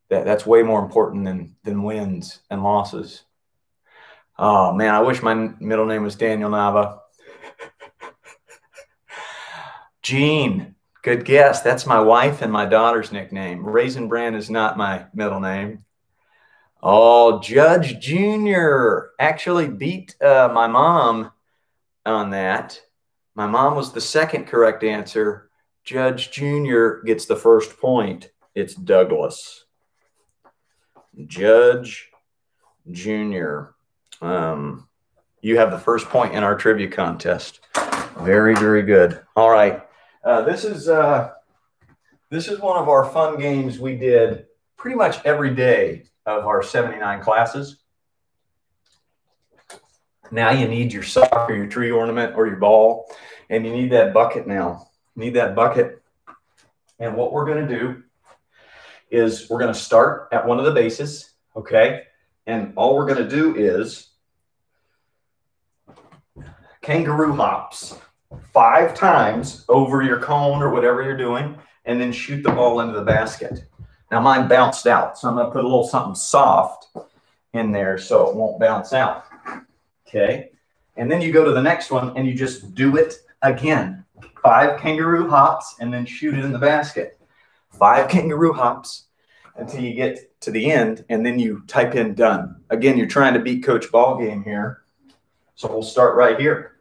that that's way more important than than wins and losses. Oh man, I wish my middle name was Daniel Nava. <laughs> Gene, Good guess. That's my wife and my daughter's nickname. Raisin Bran is not my middle name. Oh, Judge Junior actually beat uh, my mom on that. My mom was the second correct answer. Judge Junior gets the first point. It's Douglas. Judge Junior. Um, you have the first point in our trivia contest. Very, very good. All right. Uh, this is uh, this is one of our fun games we did pretty much every day of our 79 classes. Now you need your sock or your tree ornament or your ball, and you need that bucket now. You need that bucket. And what we're going to do is we're going to start at one of the bases, okay? And all we're going to do is kangaroo hops five times over your cone or whatever you're doing, and then shoot the ball into the basket. Now mine bounced out, so I'm to put a little something soft in there so it won't bounce out. Okay. And then you go to the next one and you just do it again. Five kangaroo hops and then shoot it in the basket. Five kangaroo hops until you get to the end and then you type in done. Again, you're trying to beat Coach Ballgame here. So we'll start right here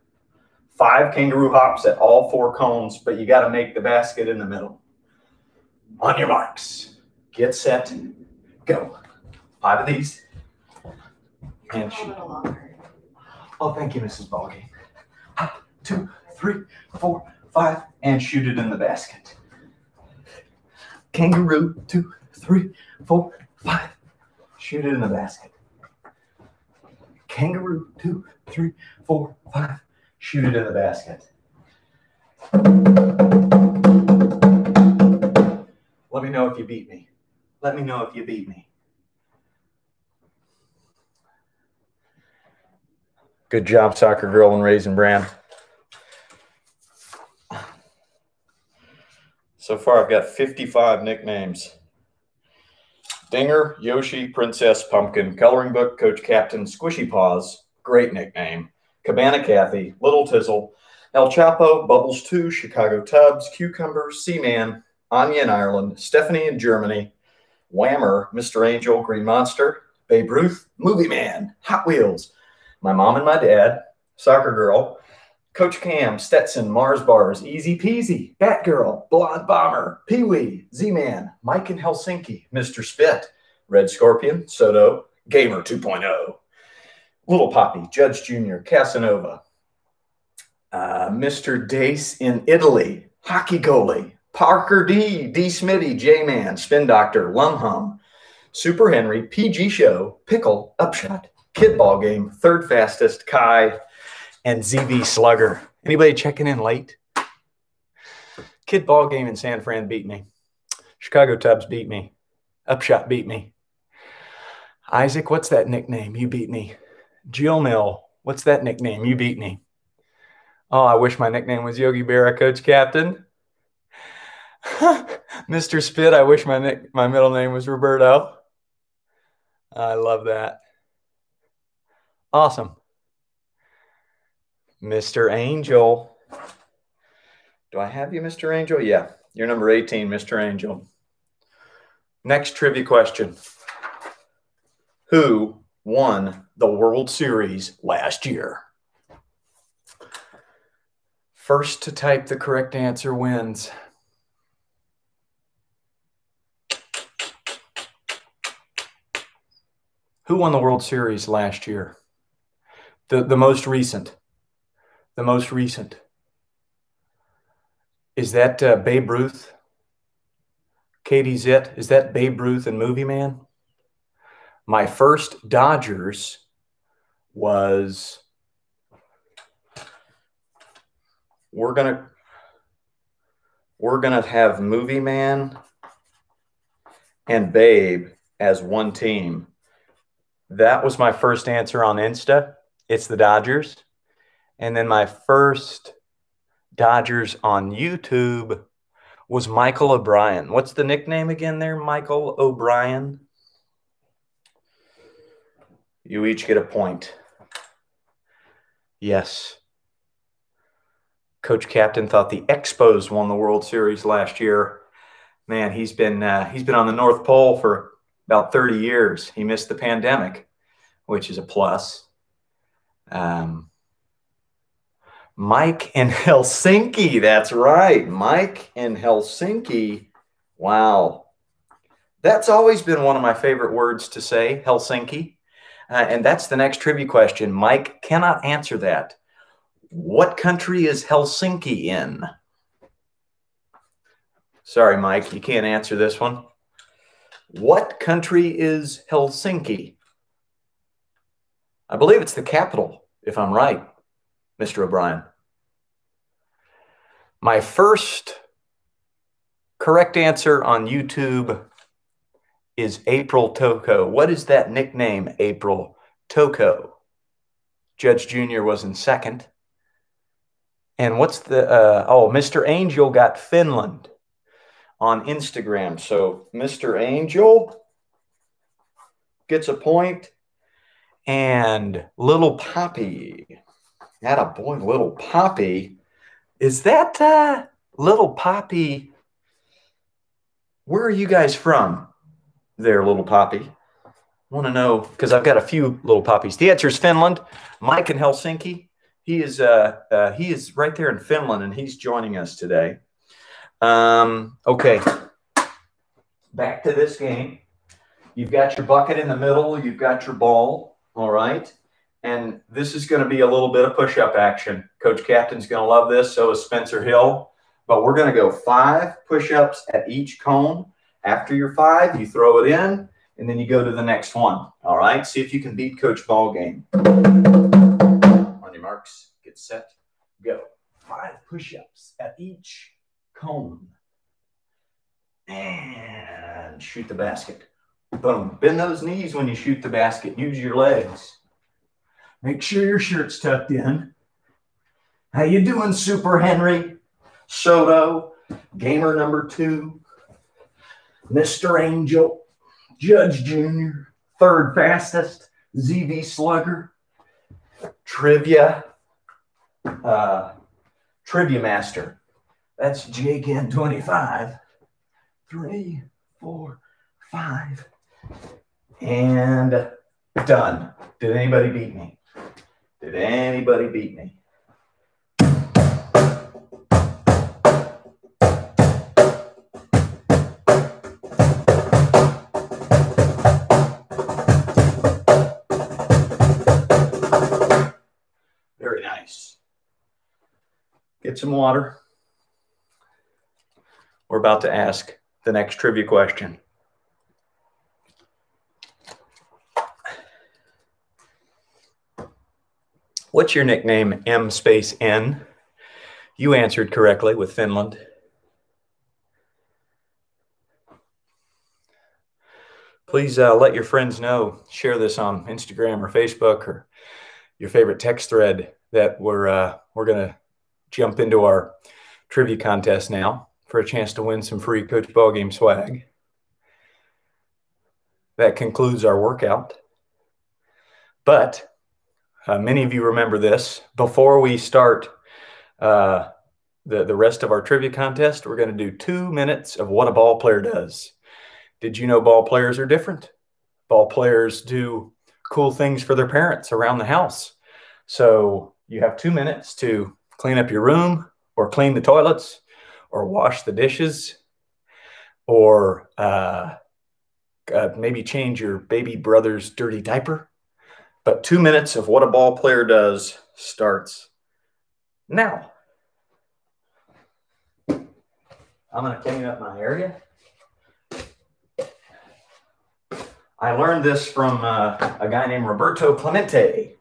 five kangaroo hops at all four cones, but you got to make the basket in the middle. On your marks, get set, go. Five of these. And shoot. Oh, thank you, Mrs. Ballgame. Two, three, four, five, and shoot it in the basket. Kangaroo, two, three, four, five. Shoot it in the basket. Kangaroo, two, three, four, five shoot it in the basket. Let me know if you beat me. Let me know if you beat me. Good job, soccer girl and raisin bran. So far, I've got 55 nicknames. Dinger, Yoshi, Princess, Pumpkin, Coloring Book, Coach Captain, Squishy Paws, great nickname. Cabana Kathy, Little Tizzle, El Chapo, Bubbles 2, Chicago Tubs, Cucumber, Seaman, Anya in Ireland, Stephanie in Germany, Whammer, Mr. Angel, Green Monster, Babe Ruth, Movie Man, Hot Wheels, my mom and my dad, Soccer Girl, Coach Cam, Stetson, Mars Bars, Easy Peasy, Batgirl, Blonde Bomber, Pee Wee, Z Man, Mike in Helsinki, Mr. Spit, Red Scorpion, Soto, Gamer 2.0. Little Poppy, Judge Junior, Casanova, uh, Mr. Dace in Italy, hockey goalie, Parker D, D Smitty, J Man, Spin Doctor, Lum Hum, Super Henry, PG Show, Pickle, Upshot, Kid Ball Game, Third Fastest, Kai, and ZV Slugger. Anybody checking in late? Kid Ball Game in San Fran beat me. Chicago Tubs beat me. Upshot beat me. Isaac, what's that nickname? You beat me. Jill Mill, what's that nickname? You beat me. Oh, I wish my nickname was Yogi Berra, Coach Captain. <laughs> Mr. Spit, I wish my nick, my middle name was Roberto. I love that. Awesome. Mr. Angel. Do I have you, Mr. Angel? Yeah, you're number 18, Mr. Angel. Next trivia question Who won the World Series last year? First to type the correct answer wins. Who won the World Series last year? The the most recent. The most recent. Is that uh, Babe Ruth? Katie Zitt? Is that Babe Ruth and Movie Man? My first Dodgers was we're gonna we're gonna have Movie Man and Babe as one team that was my first answer on Insta. It's the Dodgers. And then my first Dodgers on YouTube was Michael O'Brien. What's the nickname again there, Michael O'Brien? You each get a point. Yes. Coach Captain thought the Expos won the World Series last year. Man, he's been uh, he's been on the North Pole for about 30 years. He missed the pandemic, which is a plus. Um, Mike in <laughs> Helsinki. That's right. Mike in Helsinki. Wow. That's always been one of my favorite words to say, Helsinki. Uh, and that's the next trivia question. Mike cannot answer that. What country is Helsinki in? Sorry, Mike, you can't answer this one. What country is Helsinki? I believe it's the capital, if I'm right, Mr. O'Brien. My first correct answer on YouTube is April Toko. What is that nickname, April Toko? Judge Jr. was in second. And what's the, uh, oh, Mr. Angel got Finland on Instagram. So Mr. Angel gets a point, and Little Poppy. That a boy, Little Poppy. Is that uh, Little Poppy? Where are you guys from? There, Little Poppy. I Want to know because I've got a few little poppies. The answer is Finland. Mike in Helsinki. He is uh, uh, he is right there in Finland, and he's joining us today. Um, okay. Back to this game. You've got your bucket in the middle. You've got your ball. All right. And this is going to be a little bit of push up action. Coach Captain's going to love this. So is Spencer Hill. But we're going to go five push ups at each cone. After your five, you throw it in and then you go to the next one. All right. See if you can beat Coach Ballgame. On your marks, get set, go. Five push ups at each cone. And shoot the basket. Boom. Bend those knees when you shoot the basket. Use your legs. Make sure your shirt's tucked in. How you doing, Super Henry? Soto, gamer number two, Mr. Angel, Judge Jr., third fastest, ZV Slugger, Trivia, uh, Trivia Master, that's in 25. Three, four, five. And done. Did anybody beat me? Did anybody beat me? Get some water. We're about to ask the next trivia question. What's your nickname, M space N? You answered correctly with Finland. Please uh, let your friends know, share this on Instagram or Facebook or your favorite text thread that we're uh, we're gonna jump into our trivia contest now for a chance to win some free Coach Ballgame swag. That concludes our workout. But uh, many of you remember this. Before we start uh, the, the rest of our trivia contest, we're going to do two minutes of what a ball player does. Did you know ball players are different? Ball players do cool things for their parents around the house. So you have two minutes to clean up your room or clean the toilets or wash the dishes or uh, uh, maybe change your baby brother's dirty diaper. But two minutes of what a ball player does starts now. I'm going to clean up my area. I learned this from uh, a guy named Roberto Clemente.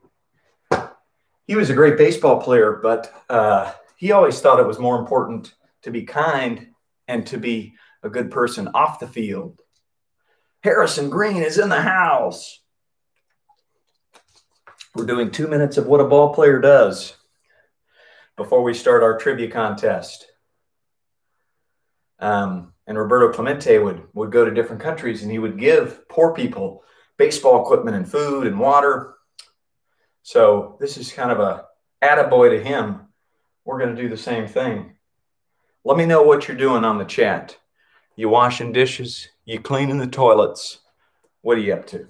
He was a great baseball player, but uh, he always thought it was more important to be kind and to be a good person off the field. Harrison Green is in the house. We're doing two minutes of what a ball player does before we start our trivia contest. Um, and Roberto Clemente would would go to different countries and he would give poor people baseball equipment and food and water. So this is kind of a attaboy to him. We're going to do the same thing. Let me know what you're doing on the chat. You washing dishes? You cleaning the toilets? What are you up to?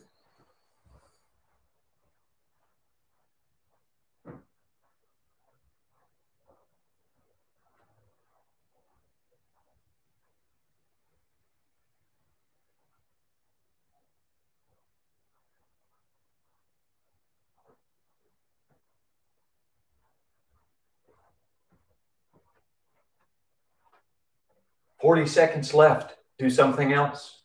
40 seconds left. Do something else.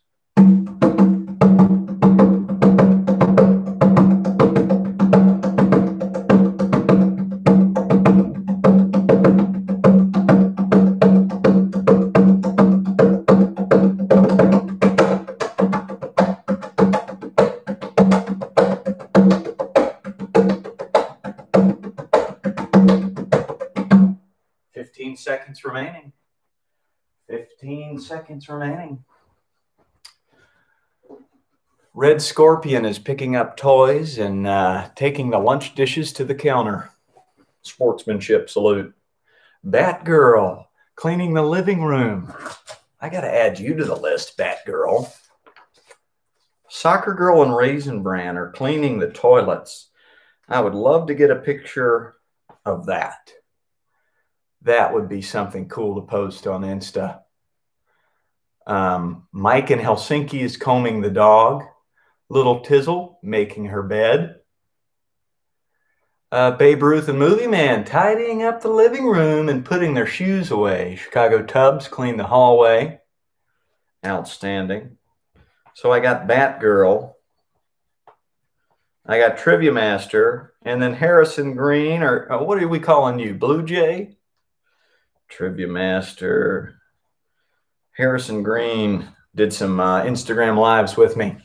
Seconds remaining. Red Scorpion is picking up toys and uh, taking the lunch dishes to the counter. Sportsmanship salute. Batgirl cleaning the living room. I got to add you to the list, Batgirl. Soccer Girl and Raisin Bran are cleaning the toilets. I would love to get a picture of that that would be something cool to post on Insta. Um, Mike in Helsinki is combing the dog. Little Tizzle making her bed. Uh, Babe Ruth and Movie Man tidying up the living room and putting their shoes away. Chicago Tubs clean the hallway. Outstanding. So I got Batgirl. I got Trivia Master. And then Harrison Green, or uh, what are we calling you? Blue Jay? Trivia Master. Harrison Green did some uh, Instagram lives with me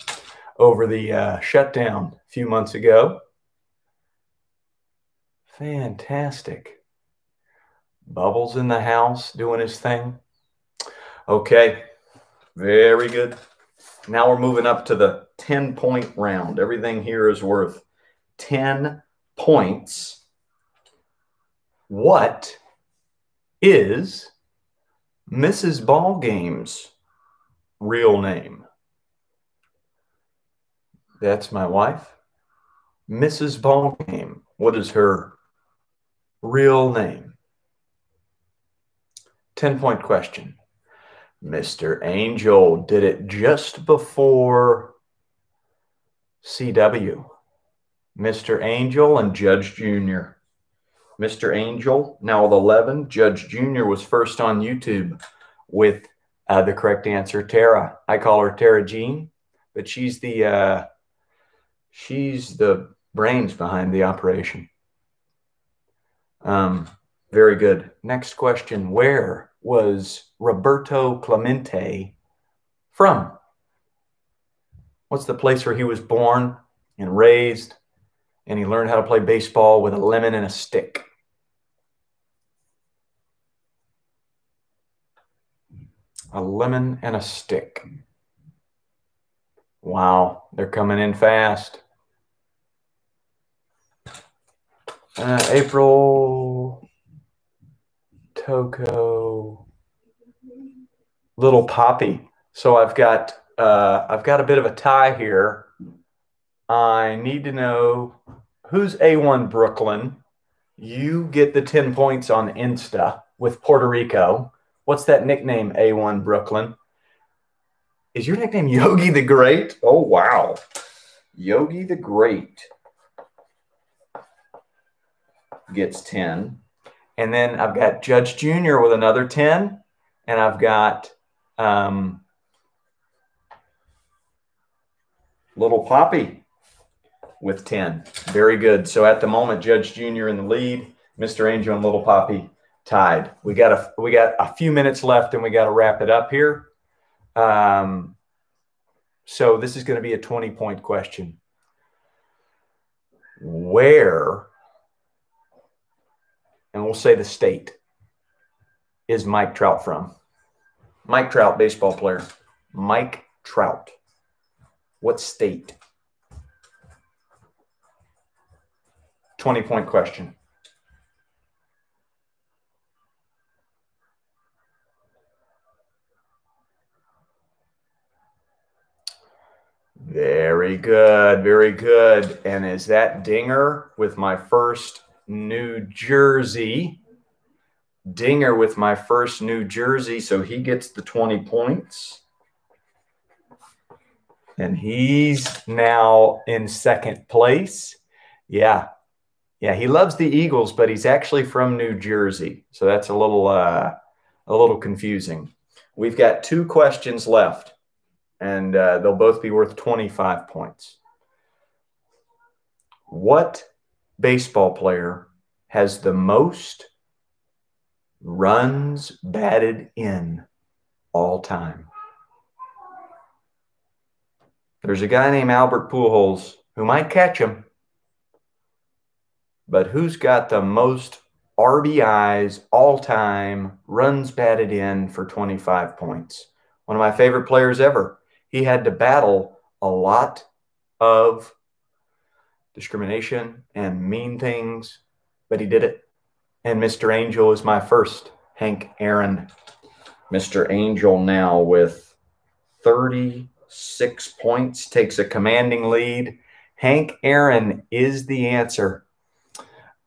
over the uh, shutdown a few months ago. Fantastic. Bubbles in the house doing his thing. Okay, very good. Now we're moving up to the 10 point round. Everything here is worth 10 points. What is Mrs. Ballgame's real name? That's my wife. Mrs. Ballgame. What is her real name? 10 point question. Mr. Angel did it just before CW. Mr. Angel and Judge Jr. Mr. Angel, now with 11. Judge Junior was first on YouTube with uh, the correct answer, Tara. I call her Tara Jean, but she's the uh, she's the brains behind the operation. Um, very good. Next question: Where was Roberto Clemente from? What's the place where he was born and raised, and he learned how to play baseball with a lemon and a stick? a lemon and a stick. Wow, they're coming in fast. Uh, April, Toko, Little Poppy. So I've got uh, I've got a bit of a tie here. I need to know who's A1 Brooklyn. You get the 10 points on Insta with Puerto Rico. What's that nickname, A1 Brooklyn? Is your nickname Yogi the Great? Oh, wow. Yogi the Great gets 10. And then I've got Judge Junior with another 10. And I've got um, Little Poppy with 10. Very good. So at the moment, Judge Junior in the lead, Mr. Angel and Little Poppy tied. We got a we got a few minutes left, and we got to wrap it up here. Um, so this is going to be a twenty point question. Where, and we'll say the state, is Mike Trout from? Mike Trout, baseball player. Mike Trout. What state? 20 point question. Very good. Very good. And is that Dinger with my first New Jersey? Dinger with my first New Jersey. So he gets the 20 points. And he's now in second place. Yeah. Yeah, he loves the Eagles, but he's actually from New Jersey. So that's a little uh a little confusing. We've got two questions left and uh, they'll both be worth 25 points. What baseball player has the most runs batted in all time? There's a guy named Albert Pujols who might catch him, but who's got the most RBIs all time, runs batted in for 25 points? One of my favorite players ever he had to battle a lot of discrimination and mean things, but he did it. And Mr. Angel is my first, Hank Aaron. Mr. Angel now with 36 points, takes a commanding lead. Hank Aaron is the answer.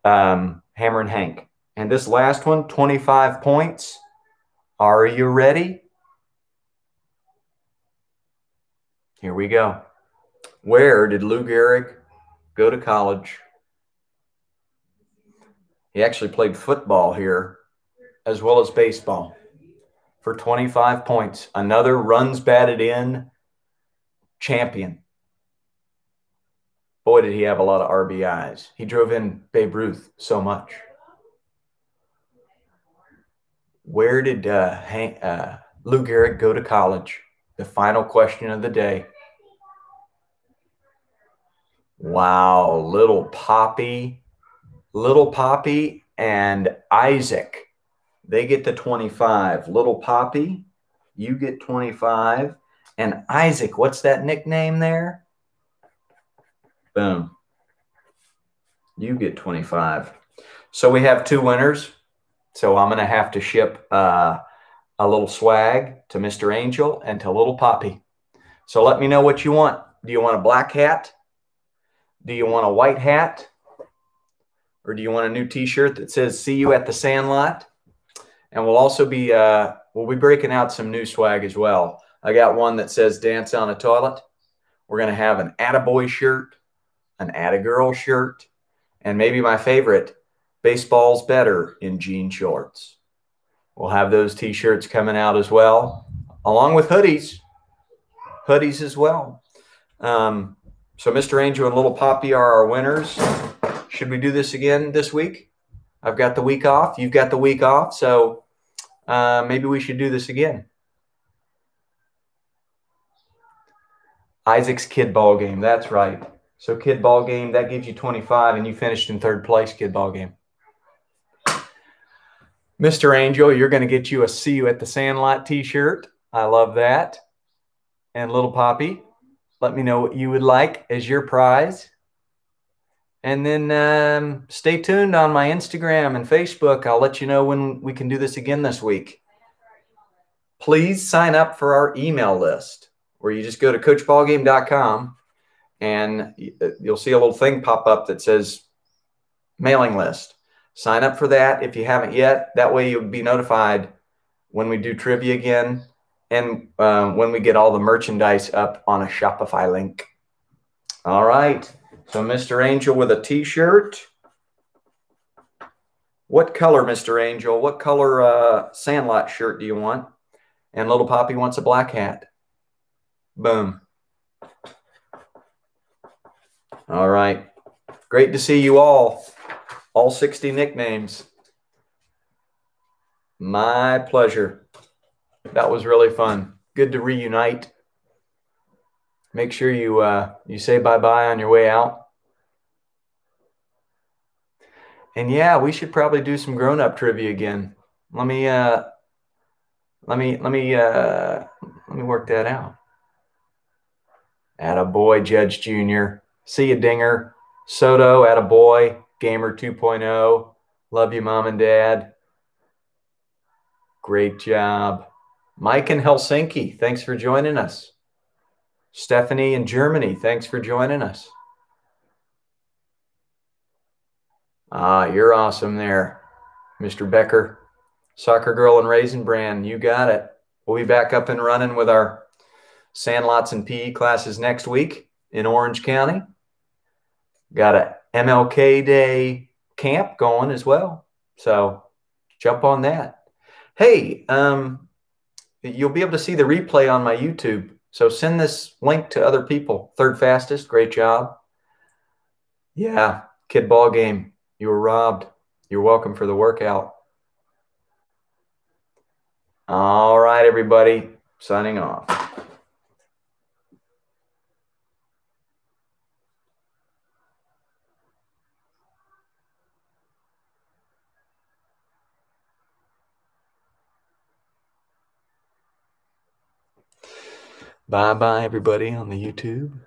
Um, Hammerin' Hank. And this last one, 25 points. Are you ready? Here we go. Where did Lou Gehrig go to college? He actually played football here as well as baseball for 25 points. Another runs batted in champion. Boy, did he have a lot of RBIs. He drove in Babe Ruth so much. Where did uh, Hank, uh, Lou Gehrig go to college? The final question of the day. Wow, little Poppy, little Poppy and Isaac, they get the 25. Little Poppy, you get 25. And Isaac, what's that nickname there? Boom. You get 25. So we have two winners. So I'm going to have to ship uh, a little swag to Mr. Angel and to little Poppy. So let me know what you want. Do you want a black hat? Do you want a white hat? Or do you want a new t-shirt that says see you at the sandlot? And we'll also be uh, we'll be breaking out some new swag as well. I got one that says dance on a toilet. We're gonna have an attaboy shirt, an attagirl shirt, and maybe my favorite, Baseball's better in jean shorts. We'll have those t shirts coming out as well, along with hoodies, hoodies as well. Um, so, Mr. Angel and Little Poppy are our winners. Should we do this again this week? I've got the week off. You've got the week off. So, uh, maybe we should do this again. Isaac's kid ball game. That's right. So kid ball game that gives you 25, and you finished in third place. Kid ball game. Mr. Angel, you're going to get you a "See You at the Sandlot" T-shirt. I love that. And little Poppy, let me know what you would like as your prize. And then um, stay tuned on my Instagram and Facebook. I'll let you know when we can do this again this week. Please sign up for our email list where you just go to coachballgame.com and you'll see a little thing pop up that says mailing list. Sign up for that if you haven't yet. That way you'll be notified when we do trivia again and um, when we get all the merchandise up on a Shopify link. All right. So Mr. Angel with a t-shirt. What color, Mr. Angel? What color uh, Sandlot shirt do you want? And Little Poppy wants a black hat. Boom. All right. Great to see you all. All 60 nicknames. My pleasure. That was really fun. Good to reunite. Make sure you uh, you say bye-bye on your way out. And yeah, we should probably do some grown-up trivia again. Let me uh let me let me uh let me work that out. At a boy, Judge Jr. See you, Dinger. Soto, at a boy. Gamer 2.0. Love you, mom and dad. Great job. Mike in Helsinki, thanks for joining us. Stephanie in Germany, thanks for joining us. Ah, you're awesome there, Mr. Becker. Soccer Girl and Raisin Bran, you got it. We'll be back up and running with our Sandlots and PE classes next week in Orange County. Got a MLK Day camp going as well. So jump on that. Hey, um, you'll be able to see the replay on my YouTube. So send this link to other people. Third fastest, great job. Yeah, kid ball game. You were robbed. You're welcome for the workout. All right, everybody. Signing off. Bye bye, everybody on the YouTube.